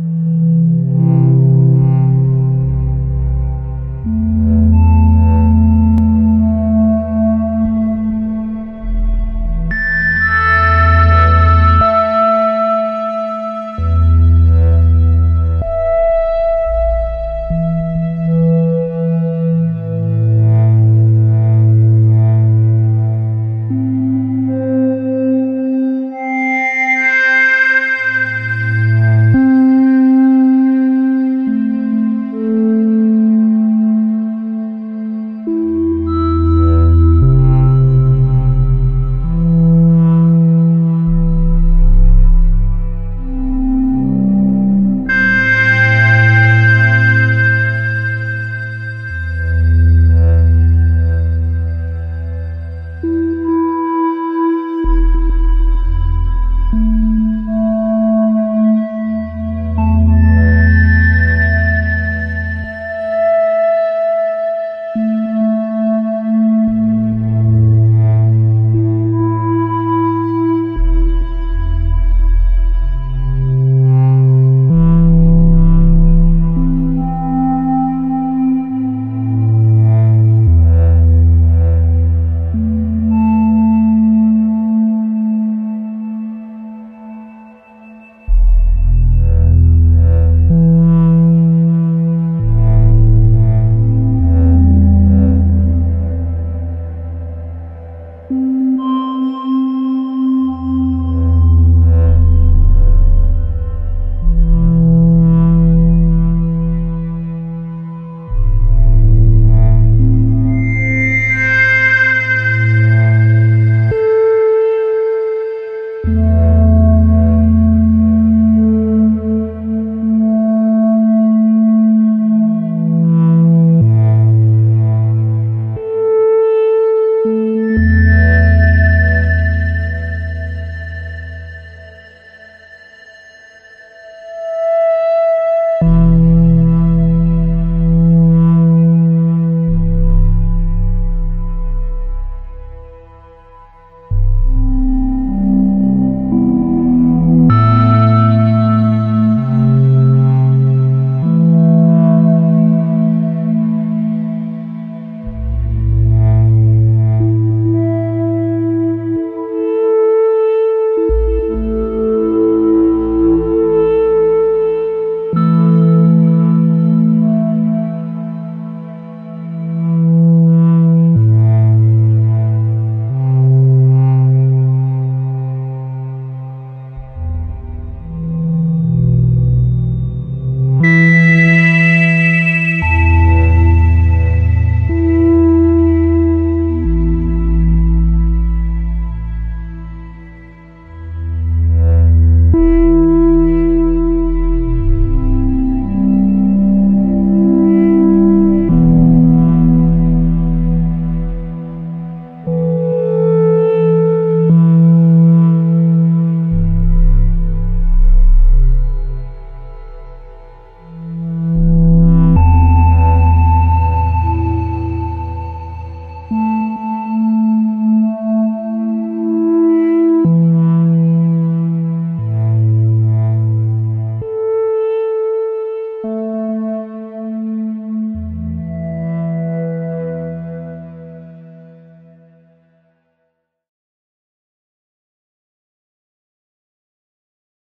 you